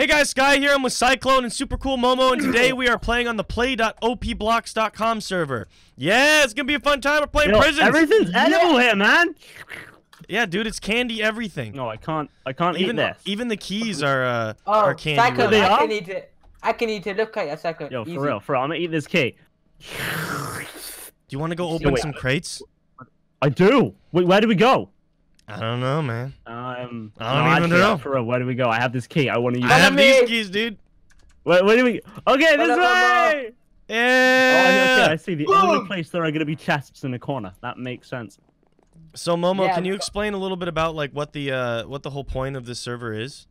Hey guys, Sky here. I'm with Cyclone and Super Cool Momo, and today we are playing on the play.opblocks.com server. Yeah, it's gonna be a fun time. We're playing Yo, prisons. Everything's edible here, man. Yeah, dude, it's candy everything. No, I can't. I can't even eat this. even the keys are uh Oh, are candy. Cyclone, with They it. I are? can eat it. I can eat it. Look at it, Cyclone. Yo, Easy. for real, for real. I'm gonna eat this cake. Do you want to go open wait. some crates? I do. Wait, where do we go? I don't know, man. Um, I don't no, even actually, know. For real, where do we go? I have this key. I want to use. I it. have me. these keys, dude. What? where do we? Okay, this Follow me, way. Oh, Yeah. okay, I see. The only place there are gonna be chests in the corner. That makes sense. So Momo, Yeah, can you explain a little bit about like what the uh what the whole point of this server is?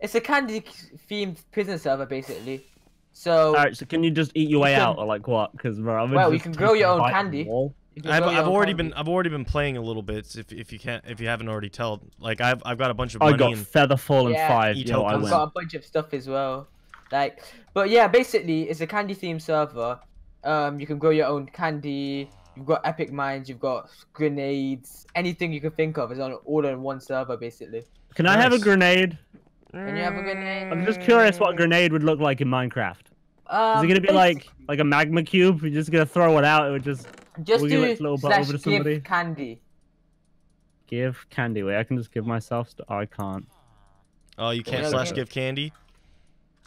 It's a candy themed prison server, basically. So All right, so can you just eat your way can- out, or like what? Because Well, you can grow your own candy. you can I've, I've already been I've already been playing a little bit. If if you can't if you haven't already told, like I've I've got a bunch of I money got and feather falling Yeah. five. Eat Yo, I tokens. I've win. got a bunch of stuff as well. Like, but yeah, basically, it's a candy themed server. Um, you can grow your own candy. You've got epic mines. You've got grenades. Anything you can think of is on all in one server, basically. Can I have a grenade? Can you have a grenade? I'm just curious what a grenade would look like in Minecraft. Um, Is it gonna be like like a magma cube? You're just gonna throw it out. It would just just wiggle do its little butt slash over to give somebody? candy? give candy away. I can just give myself. St- oh, I can't. oh you can't Yeah, slash okay. give candy.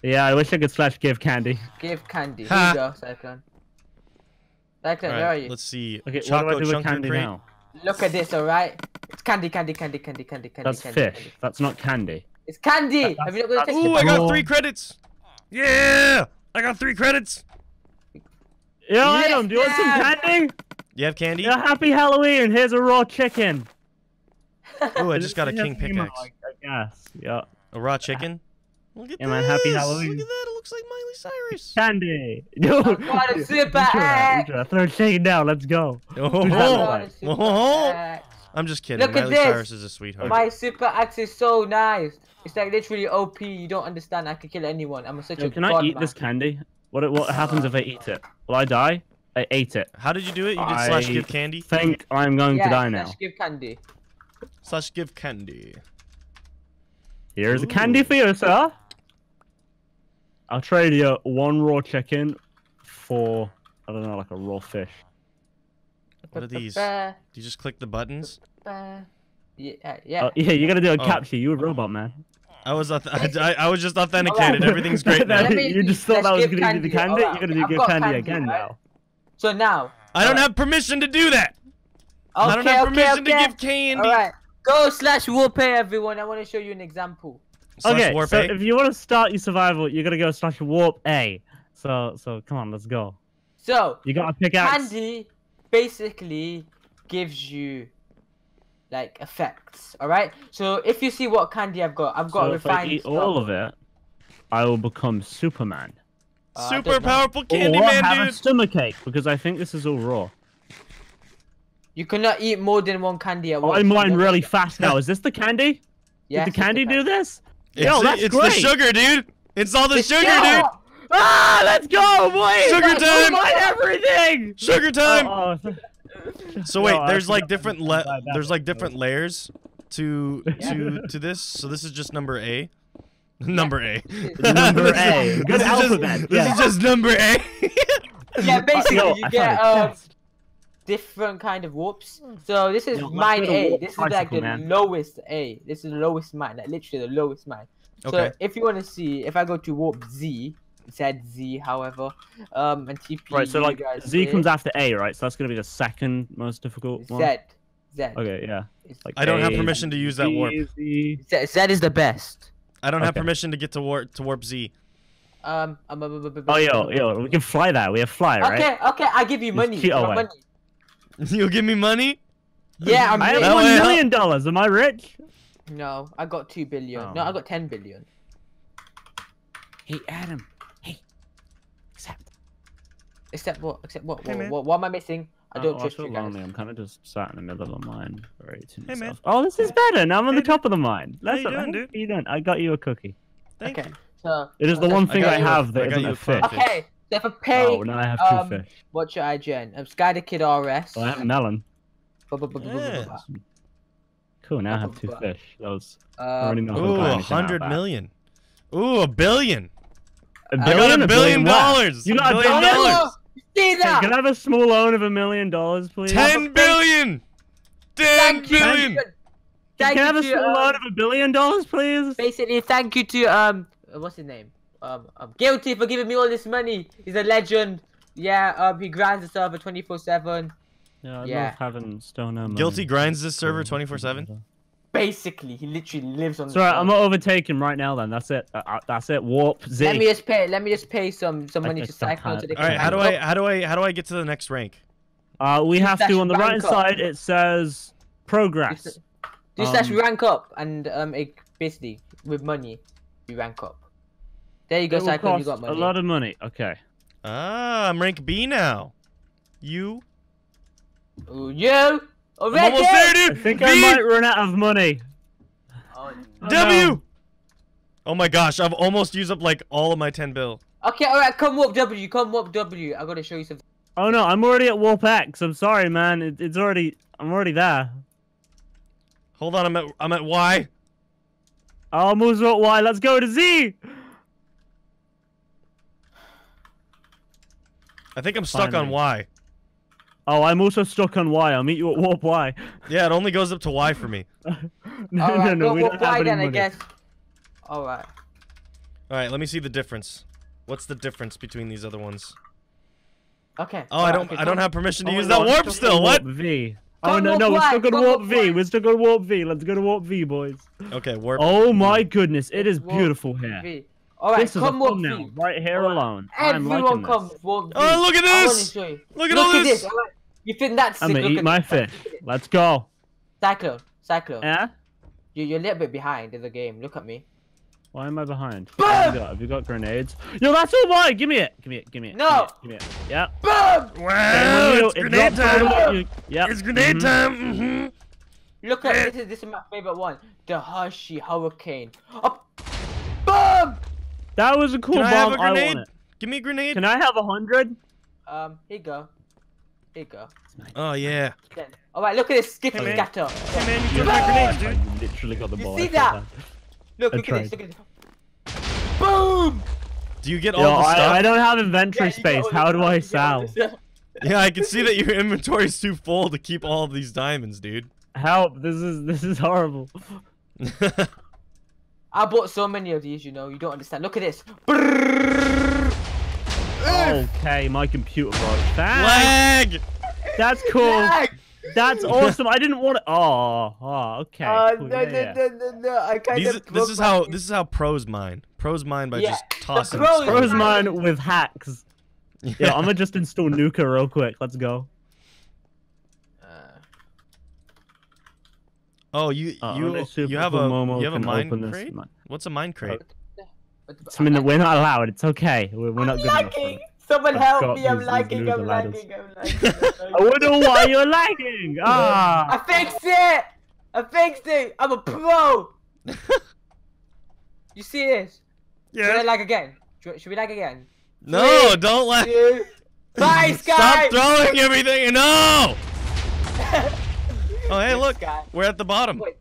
Yeah, I wish I could slash give candy. Give candy. Here Ha. you go, Cyclone. Cyclone, All where are you? let's see. Okay, Choco what do I do with candy crate. now? Look at this, alright? It's candy, candy, candy, candy, candy, candy, That's candy. fish. candy. That's not candy. It's candy! That- Have you not got to that's- Ooh. I got three credits. Yeah, I got three credits. Yo, Yes, Adam, do you want some candy? You have candy? Yeah, happy Halloween. Here's a raw chicken. Oh, I just got a king emo, pickaxe. I I guess. Yeah. A raw chicken. Look at Yeah, this. man, happy Look at that. It looks like Miley Cyrus. Candy. Yo, I've got a you- super you try, you axe. try. Throw chicken down. Let's go. Oh, I've I've Oh. got a super Oh. axe. I'm just kidding. Look at Miley this. Cyrus is a sweetheart. My super axe is so nice. It's like literally OP. You don't understand. I can kill anyone. I'm such Yo, a can god I eat man. this candy? What what happens if I eat it? Will I die? I ate it. How did you do it? You did slash give candy? Think I'm going yeah, to die now. slash give candy. Slash give candy. Here's a candy for you, sir. I'll trade you one raw chicken for I don't know, like a raw fish. What are these? Do you just click the buttons? ba- Yeah, uh, yeah. Oh, yeah, you gotta do a Oh. captcha. You a robot, man. I was I, I was just authenticated. Everything's great now. Me you just thought let's was gonna give you the candy. candy. Alright, You're gonna I've do give candy, candy, again right? now. So now. I don't Alright. have permission to do that. Okay, I don't have okay, permission okay. to give candy. Alright. Go slash warpay everyone. I want to show you an example. Slash okay, warp so A. if you want to start your survival, you're gonna go slash warp A. So so come on, let's go. So You got a pickaxe. candy basically gives you like effects. Alright. So if you see what candy I've got, I've got So a if I refined eat all of it, I will become Superman. Uh, Super powerful candy or man, have a dude. stomachache because I think this is all raw. You cannot eat more than one candy at Oh, once. I'm mine really fast now. Is this the candy? Yes, Did it's the candy do this? It's, Yo, the- that's it's great. the sugar, dude. It's all the The sugar, sugar! dude. Ah, let's go, boy! Sugar Let's time! combine everything. Sugar time. Oh, oh. So wait, No, there's like different le- there's like different layers to to to this. So this is just number A. Number A. Number This is- A. Good This is just, alphabet, this is just number A. Yeah, basically Yo, you get um, different kind of whoops. So this is Yo, mine A. This is like the man. lowest A. This is the lowest mine, like literally the lowest mine. Okay. So if you want to see, if I go to warp Z, it said Z, however, um, and TP. Right, so like Z here, comes after A, right? So that's gonna be the second most difficult one. Z. Z. Okay, yeah. Like I don't have permission to use that warp. Z Z is the best. I don't have permission to get to warp to warp Z. Um. um, um, um, um, Oh, yo, yo, we can fly that. We have fly, right? Okay, okay, I give you money. cheat I want away. money. You'll give me money? Yeah, I'm I have rich. That one way, huh? million dollars. Am I rich? No, I got two billion. No, Oh. I got ten billion. Hey, Adam. Hey. Accept. Except what? Except what? Hey, what, what, what am I missing? I don't oh, trust I feel you guys. lonely. I'm kind of just sat in the middle of mine, very to Hey, man. myself. Oh, this is better. Now I'm on Hey, the top of the mine. That's you what- doing, hey, dude? How you doing? I got you a cookie. Thank okay, you. so It is the one I thing got I, you a- have I that got isn't a a fish. crawfish. okay. So if I pay, Oh, now I have two um, fish. what's your IGN? Um, Sky the Kid RS. Well, I have a melon. Yeah. Cool. Now I have two fish. Those. Um, already know. Ooh, a anything out of hundred that. million. Ooh, a billion. A I billion, got a billion what? dollars. You got a billion billion dollars. See Hey, can I have a small loan of a million dollars, please? Ten billion. Ten Thank you. Thank can I have you a to, small um, loan of a billion dollars, please? Basically, thank you to um, uh, what's his name? Um, um, guilty for giving me all this money. He's a legend. Yeah. Um, he grinds the server twenty four seven. Yeah, I Yeah. love having stoner money. Guilty grinds the server 24/7. Basically, he literally lives on. It's the alright, server. I'm not overtaking right now then. That's it. Uh, uh, that's it. Warp Z. Let me just pay. Let me just pay some some money to stop Cyclone that. so they All can. right, how do I how do I how do I get to the next rank? Uh, we have to on the right hand up. side. It says progress. Do slash Um, rank up and um, it, basically with money, you rank up. There you go, It will Cyclone. You cost got a lot of money. Okay. Ah, I'm rank B now. You? Ooh, you I'm already? almost there, I dude. think B, I might run out of money. Oh, Oh, W. Oh my gosh, I've almost used up like all of my 10 bill. Okay, all right. Come warp W. Come warp W. I gotta show you something. Oh no, I'm already at Warp X. I'm sorry, man. It, it's already. I'm already there. Hold on, I'm at I'm at Y. Oh, I'm also at Y. Let's go to Z. I think I'm stuck on Finally. Y. Oh, I'm also stuck on Y. I'll meet you at Warp Y. Yeah, it only goes up to Y for me. no, all no, right, no. We warp don't have Y any then, I guess. All right. All right, let me see the difference. What's the difference between these other ones? Okay. Oh, I don't okay, I don't have permission to Oh, use no, that warp still. What? Oh, warp V. Oh Come no, no, we're still gonna come Warp warp V. Y. We're stuck on Warp V. Let's go to Warp V, boys. Okay, warp. Oh my goodness, it is Warp beautiful here. V. All right, This is come warp thumbnail V. right here Alright. alone. I'm Everyone liking come this. warp V. Oh, look at I this! show you. Look at Look all at this! This. alright. You think that's I'm gonna eat my this. fish. Let's go. Cyclone, Cyclone. Yeah? You, you're a little bit behind in the game. Look at me. Why am I behind? Boom! Have you got? Have you got grenades? Yo, that's all mine! Give me it! Give me it! Give me it! No! Give me it! Give me it. Yep. Boom! Wow, When it's it grenade drops all the time! way- you- Yep. It's grenade mhm. time! Mm-hmm. Look at this is this is my favorite one. The Hershey Hurricane. Up. Boom! That was a cool Can I have bomb. a I grenade? want it. Give me a grenade. Can I have a hundred? Um, here you go. Here you go. Oh yeah. All right, look at this skittle Hey, scatter. Hey man, you took my grenades, dude. You literally got the You ball. see that? Look, I look at this. Look at this. Boom! Do you get all Yo, the stuff? I, I don't have inventory Yeah, space. How do I you got all sell? Yeah, I can see that your inventory's too full to keep all of these diamonds, dude. Help! This is this is horrible. I bought so many of these, you know, you don't understand. Look at this. Okay, my computer broke. Thanks. Lag! That's cool. Lag! That's awesome. I didn't want to. Oh, oh, okay. Uh, cool, no, yeah, no, no, no, no. I kind These, of. this is how this is how pros mine. Pros mine by Yeah, just the tossing. pros- stuff. Mine with hacks. Yeah. Yeah, I'm gonna just install Nuka real quick. Let's go. Uh, Oh, you Uh, you let's see if you have a Uncle Momo you have a can mine crate? mi- What's a mine crate? But- but I mean, I'm we're not allowed. It's okay. We're, we're not I'm good enough. lagging. it. Someone I've help me! I'm these- these lagging. loser I'm ladders. lagging. I'm lagging. I wonder why you're lagging. I Ah. fixed it. I fixed it. I'm a pro. You see this? Should I yeah. lag again? Should should we lag again? No, Three, don't lag. Two. Bye, Sky. Stop throwing everything. No. Oh, hey, look. Sky. We're at the bottom. Wait,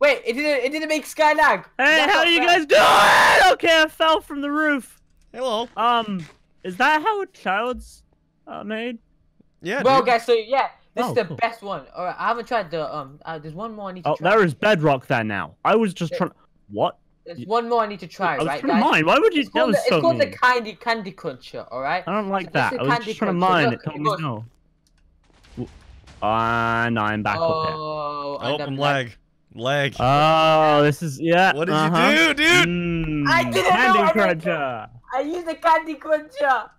wait, it didn't. It didn't make Sky lag. Hey, That's how not you fair. guys doing? Okay, I fell from the roof. Hello. Um, is that how a child's uh, made? Yeah, Well, dude. guys, so yeah, this Oh, is the cool. best one. All right, I haven't tried the um. Uh, there's one more I need to try. Oh, try. there is bedrock there now. I was just Yeah. trying. What? There's one more I need to try. I was right, trying to mine. Why would you? It's That called, was the, it's so called the. Candy Candy Cruncher. All right. I don't like So this that. is I was Candy just trying to mine. look, It told it me goes- no. And I'm back up Oh, Oh, and I'm lag. Lag. Here. Oh, this is yeah. what did uh-huh. you do, dude? Mm, I didn't Candy I didn't Cruncher. I used a Candy Cruncher.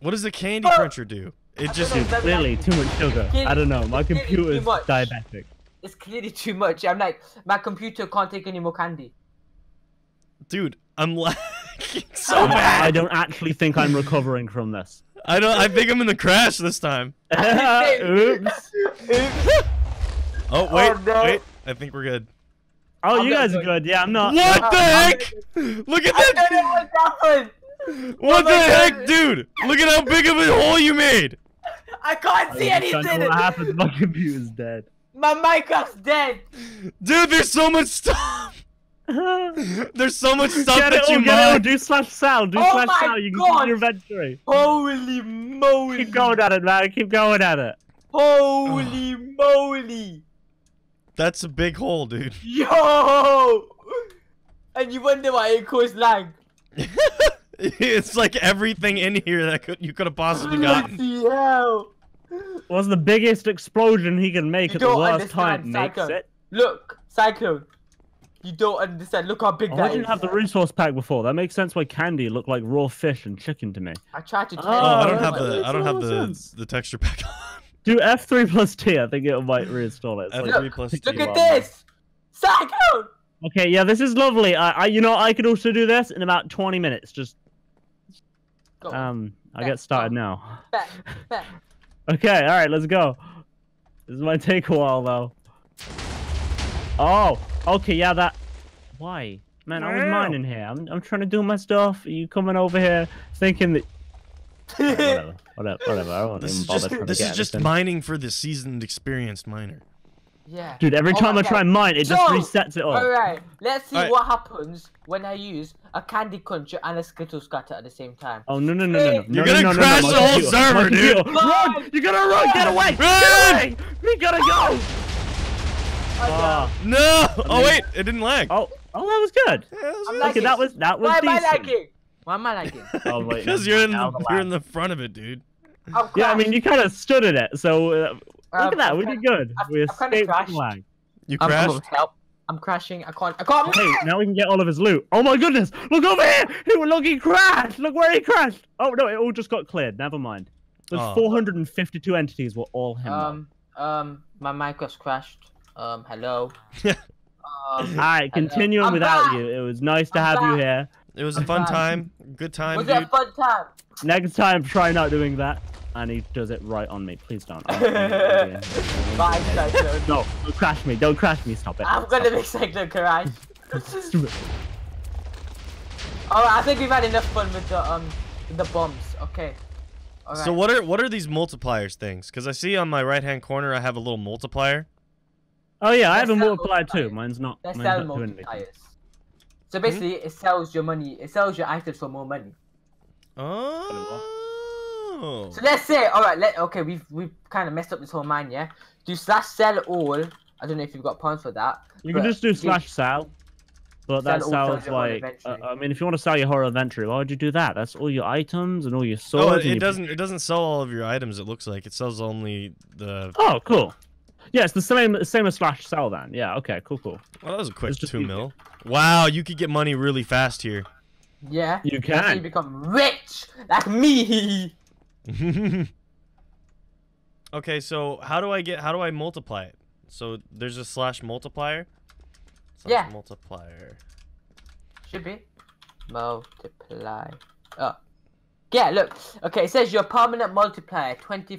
What does the candy Oh. cruncher do? It just don't know. Clearly too much sugar. I don't know. My computer is diabetic. It's clearly too much. I'm like, my computer can't take any more candy. dude, I'm lagging so I bad. don't actually think I'm recovering from this. I don't. I think I'm in the crash this time. Oops. Oh wait, Oh, no. wait. I think we're good. Oh, I'm you not guys are good. good. Yeah, I'm not. What uh, the I'm- heck? Look at I that! don't know what happened. What the my heck, dude? Look at how big of a hole you made. I can't see I anything. What happens? My computer's dead. My Minecraft's dead. Dude, there's so much stuff. There's so much stuff get it, that you oh, get it, oh, mine. do slash sal, do Oh slash my sal. You can God. keep your inventory. Holy moly! Keep going at it, man. Keep going at it. Holy moly! That's a big hole, dude. Yo! And you wonder why it caused lag. it's like everything in here that could, you could have possibly gotten. Bloody hell! Was the biggest explosion he can make You at the don't worst time understand, makes Psycho. it. Look, Cyclone. You don't understand. Look how big Oh, that I didn't have the resource pack before. That makes sense why candy looked like raw fish and chicken to me. I tried to tell Oh, Oh, I don't have the I don't have the the texture pack on. Do F3 plus T, I think it might reinstall it. F3 plus Look T. at this! Cyclone! Okay, yeah, this is lovely. I, I, you know, I could also do this in about 20 minutes. Just, Go. um, I get started go. now. back, back. Okay, all right, let's go. This might take a while though. Oh, okay, yeah, that. Why, man? I was mining here. I'm, I'm trying to do my stuff. Are you coming over here thinking that? Whatever, whatever, whatever. I won't This even is bother just trying this to is just anything. mining for the seasoned, experienced miner. yeah. Dude, every Oh time my I try and mine, it just resets it all. Alright, let's see Alright. what happens when I use a candy cruncher and a skittle scatter at the same time. Oh no no no no no! You're no, gonna no, no, no, crash my the whole computer, server, my dude. computer. Run! You gotta run! Get away! Run! Get away! We gotta go! Ah. No! Oh wait, it didn't lag. oh, oh, that was good. Yeah, that was I'm good. like- Okay, that was that was Why am I decent. lagging? Why am I lagging? Oh, wait, because you're in the, the you're in the front of it, dude. I'm Yeah, I mean, you kind of stood in it, so uh, look Um, at that. We okay. did good. I've- We I've kinda escaped crashed. lag. You I'm, crashed. I'm, help. I'm crashing. I can't. I can't. Hey, now we can get all of his loot. Oh my goodness! Look over here! He, look, he crashed! Look where he crashed! Oh no, it all just got cleared. Never mind. There's Oh. 452 entities were all him. though. Um. Um. My Minecraft's crashed. Um. Hello. Yeah. Um. Alright, continuing I'm without back. you. It was nice to I'm have you here. It was a fun time. Good time, Was it dude. a fun time? Next time, try not doing that. And he does it right on me. Please don't. Oh. Bye, Cyclone. no, don't crash me. Don't crash me. Stop it. I'm Stop gonna it. make Cyclone crash. Stupid. Alright, I think we've had enough fun with the um the bombs. Okay. Alright. So what are what are these multipliers things? Because I see on my right hand corner I have a little multiplier. Oh yeah, I have a sell multiplier too. Mine's not. Let's mine's sell not doing anything. multipliers. So basically, it sells your money. It sells your items for more money. Oh. So let's say, all right, let okay, we've we've kind of messed up this whole mine, yeah. Do slash sell all. I don't know if you've got points for that. You can just do you- slash sell. But that sounds like. Uh. I mean, if you want to sell your horror inventory, why would you do that? That's all your items and all your Oh, swords. it, it your- doesn't it doesn't sell all of your items. It looks like it sells only the. Oh, cool. Yeah, it's the same same as slash sell then. Yeah. Okay. Cool. Cool. Well, that was a quick It's just two easy. mil. Wow, you could get money really fast here. Yeah. You can. You become rich like me. okay, so how do I get how do I multiply it? So there's a slash multiplier. Slash Yeah. Multiplier. Should be multiply. Oh. Yeah. Look. Okay. It says your permanent multiplier twenty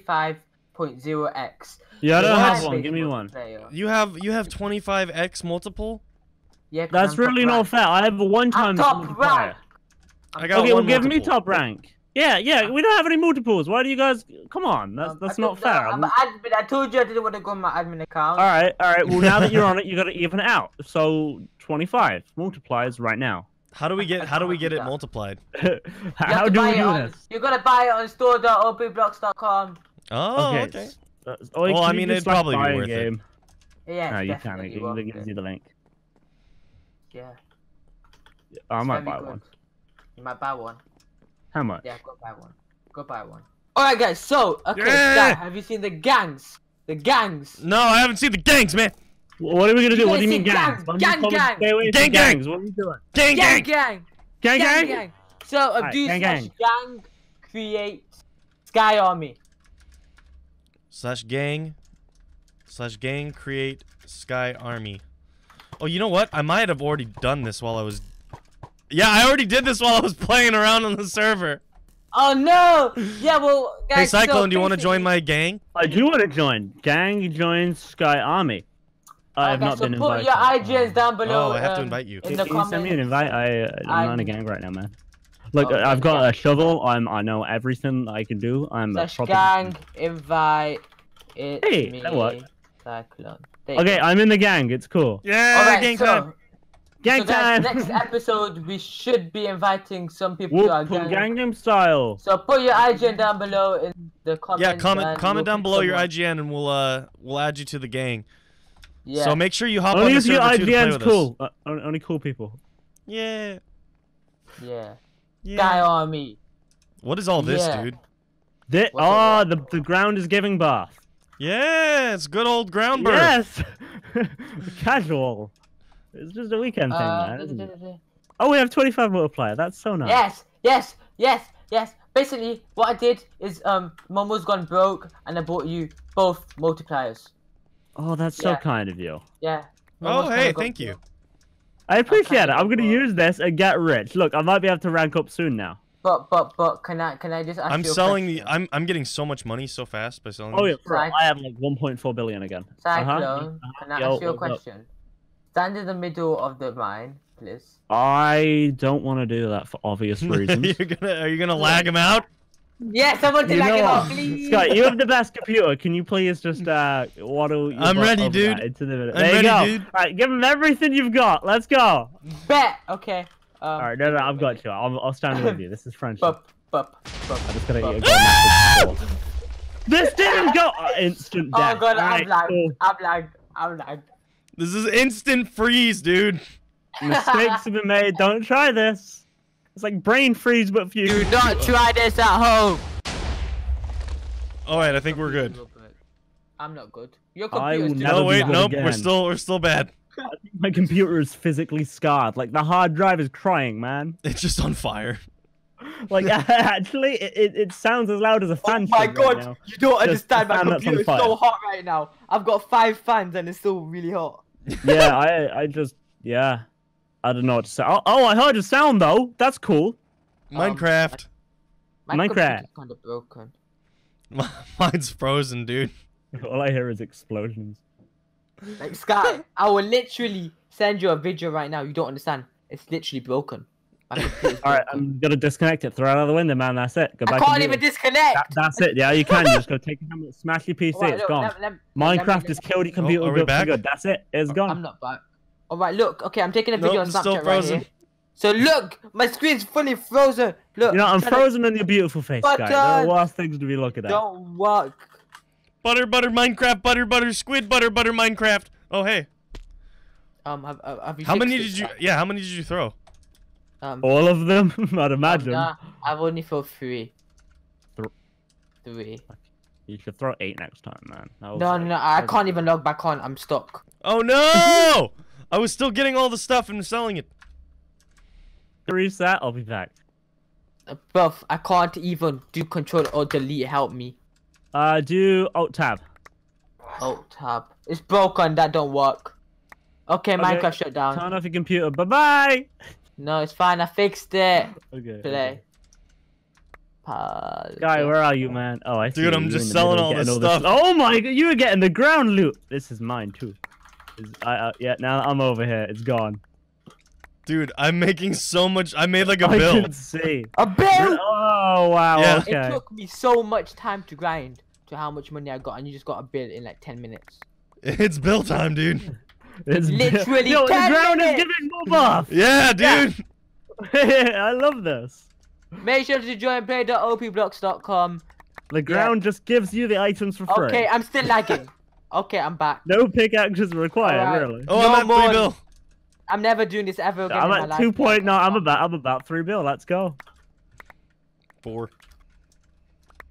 five point zero x. Yeah, I don't What? have one. Give me one. You have you have 25x multiple. Yeah. That's I'm really not rank. fair. I have a one-time top multiplier. rank. I got Okay, well, one give me top rank. Yeah, yeah, we don't have any multiples. Why do you guys? Come on, that's Um, that's not fair. I'm I'm- admin. I told you I didn't want to go on my admin account. All right, all right. Well, now that you're on it, you got to even it out. So 25 multiplies right now. How do we get how do we get it multiplied? You have How to do buy we it do on, this? You gotta buy it on store.opblocks.com. Oh, okay. okay. uh, or Well, I mean, just, it'd like, probably be buy a worth it. Yeah, No, you can't. definitely It worth it gives you the link. Yeah, Oh, I It's might buy good. one. you might buy one. How much? Yeah, go buy one. Go buy one. Alright, guys, so, okay, Yeah. Sky, have you seen the gangs? The gangs. No, I haven't seen the gangs, man. What are we gonna do? You What do you gotta mean say gangs? gang, Why don't you gang, call them gang. stay away from Gang, gang. gangs? What are we doing? Gang, Gang, gang. gang. Gang, Gang, gang. gang. So, uh, Alright, do gang, slash gang create Sky Army. Slash gang. Slash gang create sky army. Oh, you know what? I might have already done this while I was. Yeah, I already did this while I was playing around on the server. Oh no! Yeah, well, guys. Hey, so Cyclone, do you want to join my gang? I do want to join. Gang joins Sky Army. I have Okay, not so been put invited. your IGNs down below. Oh, I have to um, invite you. In Can the you comments. send me an invite? I, I'm not in a I'm- gang right now, man. Look, Oh, I've got yeah. a shovel. I'm. I know everything I can do. I'm a proper. gang invite it Hey, me that worked. Cyclone. Okay, go. I'm in the gang. It's cool. Yeah, Alright, gang so, time. Gang so guys, next episode we should be inviting some people to our gang. Gangnam style. So put your IGN down below in the comments. Yeah, comment comment we'll down pick below your. IGN and we'll uh we'll add you to the gang. Yeah. So make sure you hop Only on the if your server too to play IGN's with us. cool. Uh, only, only cool people. Yeah. yeah. Yeah. Guy me. What is all this, Yeah. dude? Thi- What's oh, the, the ground is giving birth. Yes, good old ground birth. Yes! Casual. It's just a weekend thing, Uh, man. isn't it? Oh, we have 25 multiplier. That's so nice. Yes, yes, yes, yes. Basically, what I did is um, Momo's gone broke, and I bought you both multipliers. Oh, that's so kind of you. Yeah. Oh, hey, kinda thank you. Broke. I appreciate it. I'm gonna broke. use this and get rich. Look, I might be able to rank up soon now. But but but can I can I just ask I'm you selling the? I'm I'm getting so much money so fast by selling Oh yeah, bro, Cyc- I have like 1.4 billion again. Cyclone, Uh-huh. can I Yo, ask you a what's up? question? Stand in the middle of the mine, please. I don't want to do that for obvious reasons. You're gonna are you gonna lag him out? Yes, someone to you like it what? off, please. Scott, you have the best computer. Can you please just uh waddle? your I'm ready, dude. that Into the... minute. I'm There you ready, go. dude. All right, give him everything you've got. Let's go. Bet. Okay. Um, All right, no, no, I've got you. I'll, I'll stand with you. This is friendship. Bup, bup, bup. I just gotta bup. get a gold. This didn't go. Uh, instant Oh god, All I'm right, lagged. cool. I'm lagged. I'm lagged. This is instant freeze, dude. Mistakes have been made. Don't try this. It's like brain freeze, but for you. Do not try this at home. All right, I think we're good. I'm not good. Your I will computer's too never No, wait, good nope. We're still we're still bad. My computer is physically scarred. Like the hard drive is crying, man. It's just on fire. Like actually, it, it, it sounds as loud as a Oh fan. my should right god, now. you don't Just understand. My fan that's on computer is so hot right now. I've got five fans and it's still really hot. yeah, I I just yeah. I don't know what to say. Oh, oh, I heard a sound though. That's cool. Um, Minecraft. My Minecraft. kind of broken. Mine's frozen, dude. All I hear is explosions. Like Sky, I will literally send you a video right now. You don't understand. It's literally broken. My All right. I'm gonna disconnect it. Throw it out of the window, man. That's it. Go back. I back. can't even it. disconnect. That, that's it. Yeah, you can. You just go take your hammer, smash your PC. Alright, it's look, gone. let- let- let me- Minecraft let has killed your computer. are we good back? good. That's it. It's gone. I'm not back. All right, look. Okay, I'm taking a video Nope, on it's still Snapchat right here. So look, my screen's fully frozen. Look. You know, I'm trying to- frozen on your beautiful face, guy. There are Button. worse things to be looking at. Don't work. Butter, butter, Minecraft, butter, butter, squid, butter, butter, Minecraft. Oh hey, Um, have, have have you how many did it, you? Yeah, how many did you throw? Um, All of them, I'd imagine. Nah, I've only filled three. Thr- Three. You should throw eight next time, man. That was No, no, no, I can't even log back on. I'm stuck. Oh no! I was still getting all the stuff and selling it. Reset. I'll be back. Uh, Bruv, I can't even do control or delete. Help me. Uh, do alt tab. Alt tab. It's broken. That don't work. Okay, Okay, Minecraft shut down. Turn off your computer. Bye bye. No, it's fine. I fixed it. Okay. Play. Pause. Guy, where are you, man? Oh, I see. Dude. I'm You're just in the selling middle all getting this stuff. Oh my god, you were getting the ground loot. This is mine too. Is- I, uh, yeah, now I'm over here. It's gone. Dude, I'm making so much. I made like a I bill. can see. A bill. Oh wow. Yeah. Okay. It took me so much time to grind to how much money I got, and you just got a bill in like 10 minutes. It's bill time, dude. It's Literally Yo, the 10 ground minutes. is giving more buff. Yeah, dude. I love this. Make sure to join play.opblocks.com. The ground just gives you the items for free. Okay, I'm still lagging. Okay, I'm back. No pickaxes required, Alright. really. Oh, No I'm at more- three bill. I'm never doing this ever again. I'm in my at life. two point no, I'm about I'm about three bill. Let's go. Four.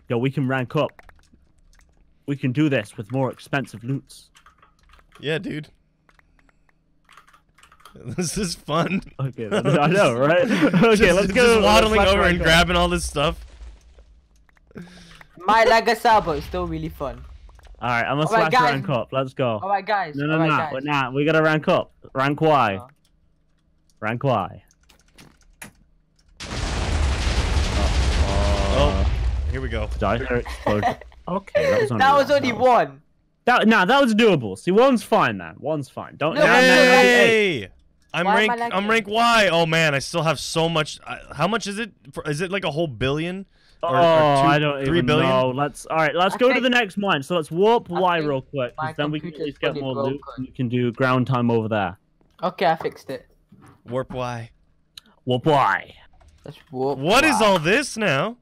Yo, we can rank up. We can do this with more expensive loots. Yeah, dude. This is fun. Okay, I know, right? Okay, Just- let's just go. waddling over rank and up. grabbing all this stuff. My lag us out, but it's still really fun. All right, I'm gonna Alright, slash guys. rank up. Let's go. Alright, guys. No, no, Alright, no, guys. but nah, we gotta rank up. Rank Y. Uh. Rank Y. Oh, here we go. Did I hear explosion? Okay, that was only that was one. only That was- one. That, nah, that was doable. See, one's fine, man. One's fine. Don't. No, hey. Hey! I'm Why am rank. I'm rank Y. Oh man, I still have so much. I, how much is it? For, is it like a whole billion? Oh, Or- or oh, two- I don't three even billion? know. Let's. All right, let's I go to the next mine. So let's warp I Y think real quick, 'cause my then we can at least get more loot. and We can do ground time over there. Okay, I fixed it. Warp Y. Well, boy. Let's warp. What is wow. all this now?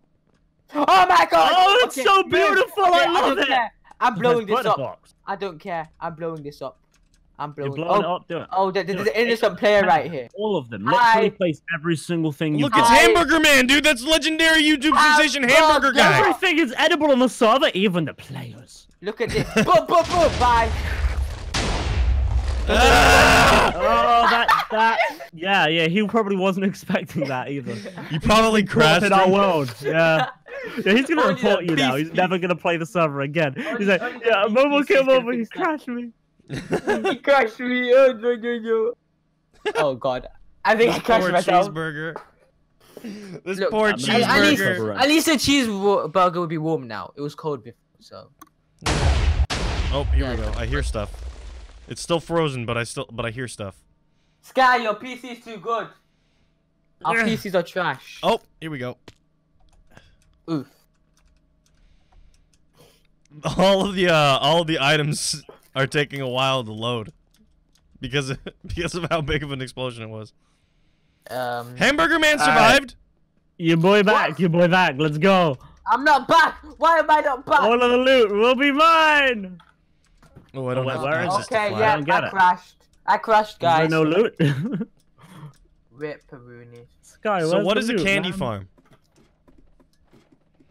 Oh my god! Oh, it's so move. beautiful, I love don't it. care. I'm blowing this up. box. I don't care. I'm blowing this up. I'm You're blowing. blowing it oh, up, do it. oh, there's an it. innocent player right here. All of them. I- Literally place every single thing you Look, it's I- Hamburger Man, dude. That's legendary YouTube sensation Hamburger Hamburger. guy. Everything is edible on the server, even the players. Look at this. boom, boom, boom. Bye. Ah! Oh, that that. Yeah, yeah. He probably wasn't expecting that either. You probably crashed. in our world. Yeah. Yeah, he's gonna Only report the you now. beef He's never gonna play the server again. Only- He's like, only yeah, beef Momo piece is came gonna over, he fix crashed me. He crashed me. Oh, no, no, no. oh god. I think I This crashed poor myself. cheeseburger. This Look, poor at- At, at least, cheeseburger. Cheeseburger. at least the cheeseburger would be warm now. It was cold before, so. Oh, here we Yeah. go. I hear stuff. It's still frozen, but I still, but I hear stuff. Sky, your PC's too good. Our PCs are trash. Oh, here we go. Oof. All of the, uh, all of the items are taking a while to load. Because, of, because of how big of an explosion it was. Um, Hamburger Man All right. survived. Your boy back, What? your boy back. Let's go. I'm not back. Why am I not back? All of the loot will be mine. Oh, I don't wait, have where is it? okay, fly. yeah, don't get I it. crashed. I crashed, Is there guys. no loot? Rip Peruni. Sky, So where's what the is a candy man? farm?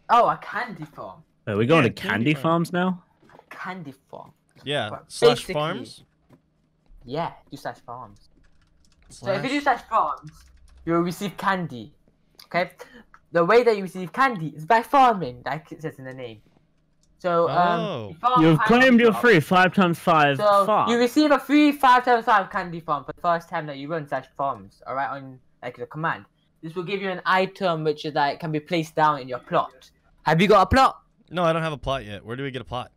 Oh, a candy farm. Are we going Yeah, to candy candy farm. farms now? Candy farm. Yeah, But slash farms. Yeah, do slash farms. So if you do slash farms, you will receive candy. Okay? The way that you receive candy is by farming, like it says in the name. So, um, Oh. you you've claimed your free five times five So farm. you receive a free five times five candy farm for the first time that you run slash farms. All right, on like the command. This will give you an item which is like can be placed down in your plot. Have you got a plot? No, I don't have a plot yet. Where do we get a plot?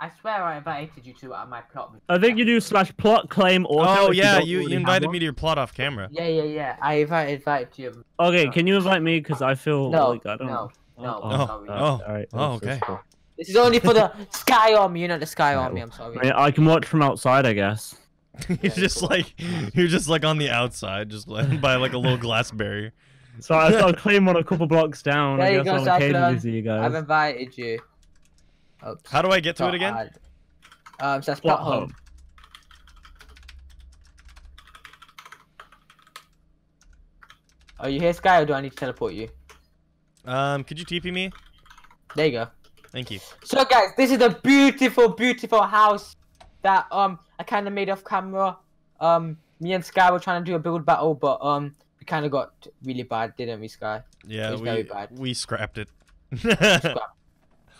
I swear I invited you to uh, my plot. I think you do slash plot claim auto. Oh yeah, don't you, you invited me to your plot off camera. Yeah, yeah, yeah. I invited, invited you. Okay, No. can you invite me? Because I feel No, like I don't. no, no, Oh, sorry. oh, Oh, all right. oh, that's- that's okay. cool. This is only for the Sky Army, you know the Sky No. Army. I'm sorry. I, mean, I can watch from outside, I guess. you're Yeah, just cool. like you're just like on the outside, just like, by like a little glass barrier. So I I'll claim on a couple blocks down. There I you guess go, I'll occasionally Cyclone. see you I've invited you. Oops. How do I get to it again? ad. Um, so that's Plot plot home. home. Are you here, Sky, or do I need to teleport you? Um, could you TP me? There you go. Thank you. So, guys, this is a beautiful, beautiful house that um I kind of made off camera. Um, me and Sky were trying to do a build battle, but um we kind of got really bad, didn't we, Sky? Yeah, was very we bad. we scrapped it. Scrap.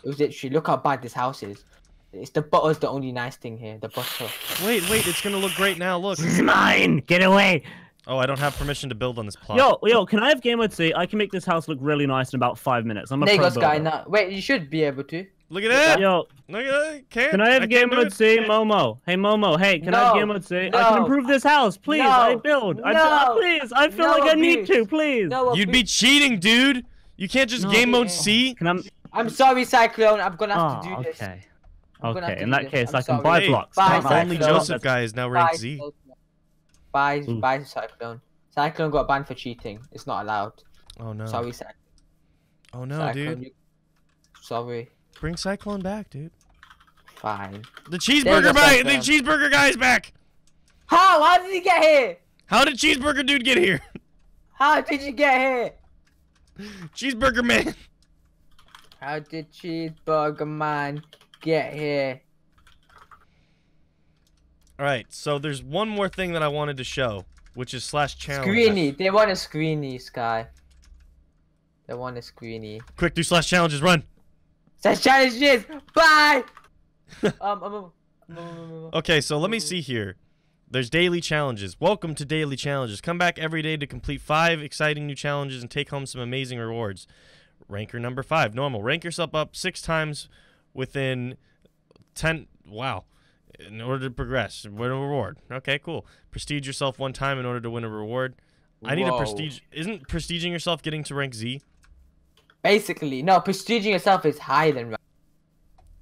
It was literally look how bad this house is. It's the butter's the only nice thing here. The butter. wait, wait, it's gonna look great now. Look. This is mine. Get away. Oh, I don't have permission to build on this plot. Yo, yo, can I have game mode C? I can make this house look really nice in about five minutes. I'm a There you pro go, Sky. builder. Wait, you should be able to. Look at that. Yo, Look at that. Can't. can I have can't game mode it. C, Momo? Hey, Momo. Hey, can I have game mode C? I no, can improve this house, please. I no, build. I no, bu- please. I feel no like I need to. Please. No, You'd be cheating, dude. You can't just No. game mode Yeah. C. Can I? I'm sorry, Cyclone. I'm gonna have Oh, to ah, do this. okay. I'm gonna Okay. In that this. case, I'm I can sorry. buy Hey, blocks. Bye, Bye, The only Joseph guy is now ranked Bye, Z. Bye, Ooh. bye, Cyclone. Cyclone got banned for cheating. It's not allowed. Oh no. Sorry, Cyclone. Oh no, Cyclone, dude. you- Sorry. Bring Cyclone back, dude. Fine. The cheeseburger go, guy. The cheeseburger guy is back. How? How did he get here? How did cheeseburger dude get here? How did you get here? cheeseburger man. How did Cheeseburger Man get here? All right. So there's one more thing that I wanted to show, which is slash challenge. Screeny. They want a screeny, Sky. They want a screeny. Quick, do slash challenges. Run. Slash challenges. Bye. um, um, um, um, um, um, Okay, so let me see here. There's daily challenges. Welcome to daily challenges. Come back every day to complete five exciting new challenges and take home some amazing rewards. Ranker number five, normal. Rank yourself up six times within ten. Wow. In order to progress, win a reward. Okay, cool. Prestige yourself one time in order to win a reward. I need a prestige. Isn't prestiging yourself getting to rank Z? Basically, no. Prestiging yourself is higher than rank.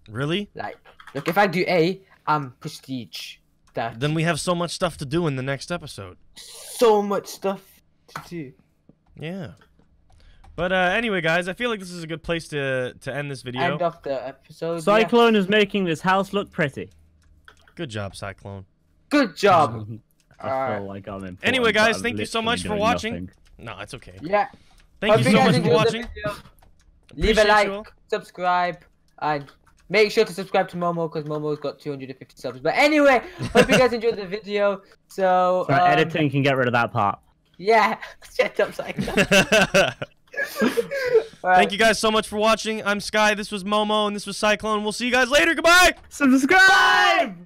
Really? Like, look, if I do A, I'm prestige. that. Then we have so much stuff to do in the next episode. so much stuff to do. Yeah. But uh, anyway, guys, I feel like this is a good place to to end this video. End of the episode. yeah. Cyclone is making this house look pretty. Good job, Cyclone. Good job. I Alright. feel like I'm important, Anyway, guys, thank you so much for watching. nothing. No, it's okay. Yeah. Thank Hope you so much for watching. Leave a like, subscribe, and make sure to subscribe to Momo because Momo's got 250 subs. But anyway, hope you guys enjoyed the video. So, So um, editing can get rid of that part. Yeah, shut up, Cyclone. Thank you guys so much for watching. I'm Sky. This was Momo, and this was Cyclone. We'll see you guys later. Goodbye. Subscribe!